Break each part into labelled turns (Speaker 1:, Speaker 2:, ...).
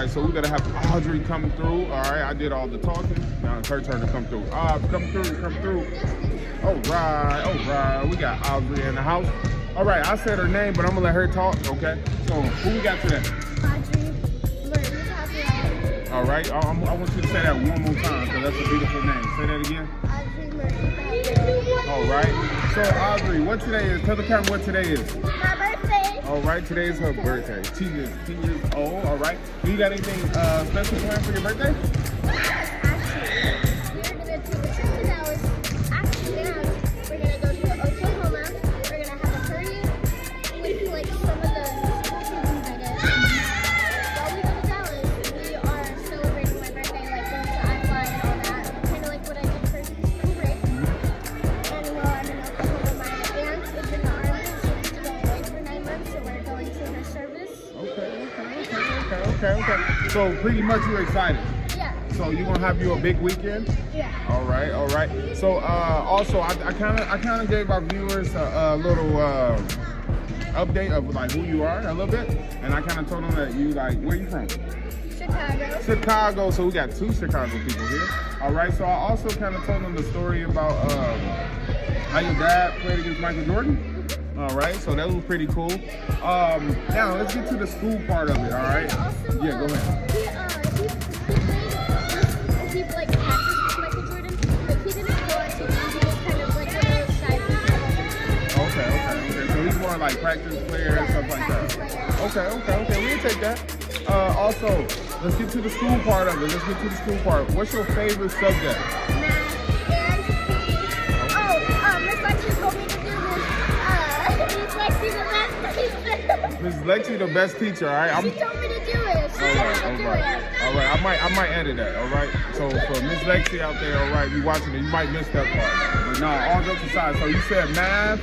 Speaker 1: right, so we're gonna have Audrey come through. All right, I did all the talking. Now it's her turn to come through. Ah, come through, come through. All right, all right. We got Audrey in the house. All right, I said her name, but I'm gonna let her talk. Okay. So who we got today?
Speaker 2: Audrey.
Speaker 1: All right. I, I want you to say that one more time because that's a beautiful name. Say that again.
Speaker 2: Audrey
Speaker 1: All right. So Audrey, what today is? Tell the camera what today is. All right, today is her birthday. She is 10 years old. All right. Do you got anything uh, special planned for your birthday? Okay, okay, okay. So pretty much you're excited.
Speaker 2: Yeah,
Speaker 1: So you're gonna have you a big weekend?
Speaker 2: yeah.
Speaker 1: All right, all right. So uh, also, I kind of, I kind of gave our viewers a, a little uh, update of like who you are a little bit, and I kind of told them that you like where you from?
Speaker 2: Chicago.
Speaker 1: Chicago. So we got two Chicago people here. All right. So I also kind of told them the story about um, how your dad played against Michael Jordan. All right. So that was pretty cool. Um, now let's get to the school part of it. All right.
Speaker 2: Also,
Speaker 1: Yeah. Go
Speaker 2: uh,
Speaker 1: ahead.
Speaker 2: He, uh, he, he he like Michael Jordan, but he didn't go on TV. He was kind of like a little shy.
Speaker 1: Okay. Okay. Okay. So he's more like practice player and stuff like that.
Speaker 2: player.
Speaker 1: Okay, okay, okay. We'll take that. Uh, also, let's get to the school part of it. Let's get to the school part. What's your favorite subject?
Speaker 2: Math Miss Lexi, the best teacher.
Speaker 1: All right. I'm.
Speaker 2: She told me to do it. She
Speaker 1: All
Speaker 2: told
Speaker 1: right, all right,
Speaker 2: it.
Speaker 1: all right. I might, I might edit that. All right. So for Miss Lexi out there, all right, you watching it, you might miss that part. But no, all jokes aside. So you said math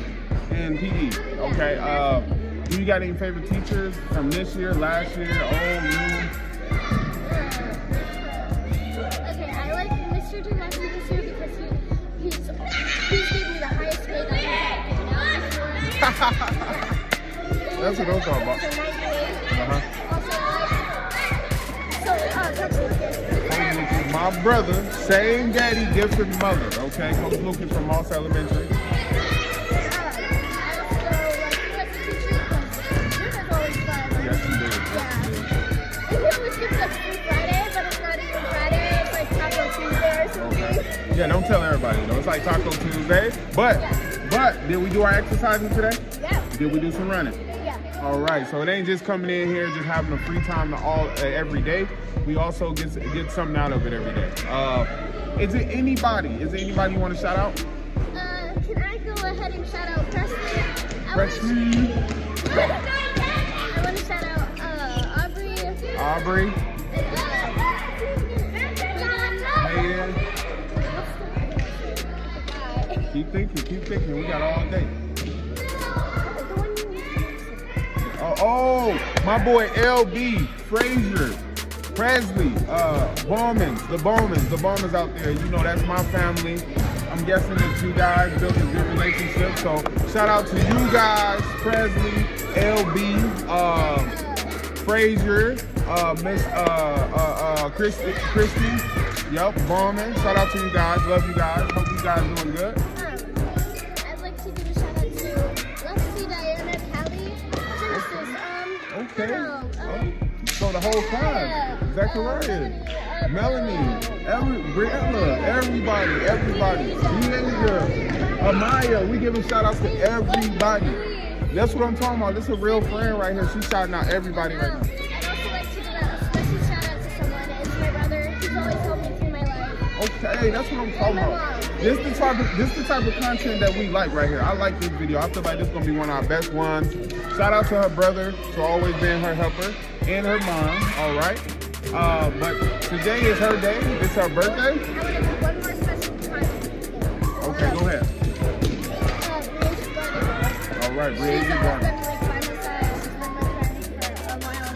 Speaker 1: and PE. Okay. Uh, do you got any favorite teachers from this year, last year, old, new?
Speaker 2: Okay, I like Mr. Demasi this year because he, he's, he's me the highest grade I have given out before.
Speaker 1: That's what I'm talking about. Uh-huh.
Speaker 2: So, uh, Coach Lucas.
Speaker 1: Coach Lucas, my brother, same daddy, different mother. Okay, Coach Lucas from Moss Elementary.
Speaker 2: I also like you as a teacher because dinner's always fun.
Speaker 1: Yes, he did.
Speaker 2: Yeah. And he always gives us free Friday, but it's not even Friday. It's like Taco Tuesday or something.
Speaker 1: Okay. Yeah, don't tell everybody. You know, it's like Taco Tuesday. But, but did we do our exercising today?
Speaker 2: Yeah.
Speaker 1: Did we do some running? All right, so it ain't just coming in here, just having a free time to all uh, every day. We also get get something out of it every day. Uh, is it anybody? Is it anybody you want to shout out?
Speaker 2: Uh, can I go ahead and shout out? I wanna- I want to shout out uh, Aubrey.
Speaker 1: Aubrey,
Speaker 2: And,
Speaker 1: Hayden.
Speaker 2: Hayden.
Speaker 1: Keep thinking, keep thinking. We got all day. Oh, my boy LB, Frazier, Presley, uh, Bowmans, the Bowmans, the Bowmans out there. You know, that's my family. I'm guessing that you guys built a good relationship. So shout out to you guys, Presley, LB, uh, Frazier, uh, Miss uh, uh, uh, Christy, Christy. Yep, Bowman. Shout out to you guys. Love you guys. Hope you guys doing good. Okay. Oh, so the whole time. Zachariah, Melanie, every, Brianna, everybody, everybody. Deasia, Amaya, we giving shout outs to everybody. That's what I'm talking about. This is a real friend right here. She's shouting out everybody right now.
Speaker 2: I'd also like to give a special shout out to someone. It's my brother. He's always helped me through my life.
Speaker 1: Okay, that's what I'm talking about. This the type of this the type of content that we like right here. I like this video. I feel like this is gonna be one of our best ones. Shout out to her brother for always being her helper and her mom. All right. Uh, but today is her day. It's her birthday. Okay, go ahead. All right,
Speaker 2: She's
Speaker 1: Bridget Gardner.
Speaker 2: been like by my side. She's been my friend for a while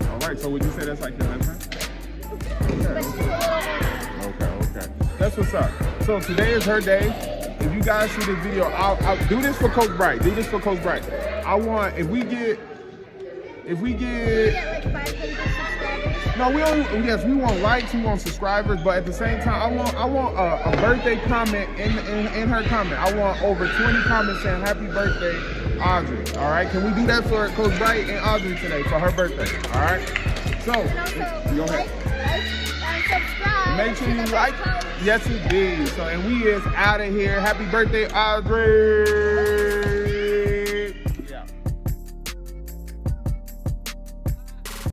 Speaker 2: now.
Speaker 1: All right, so would you say that's like your best friend?
Speaker 2: Older.
Speaker 1: Okay, okay. That's what's up. So today is her day. If you guys see this video, I'll, I'll do this for Coach Bright. Do this for Coach Bright. I want, if we get If we get
Speaker 2: like 500 subscribers.
Speaker 1: no, we don't. Yes, we want likes, we want subscribers, but at the same time, I want I want a, a birthday comment in, in in her comment. I want over 20 comments saying happy birthday, Audrey. All right, can we do that for Coach Bright and Audrey today for her birthday? All right. So go ahead.
Speaker 2: like, and subscribe.
Speaker 1: Make sure you like. Yes, indeed. So, and we is out of here. Happy birthday, Audrey.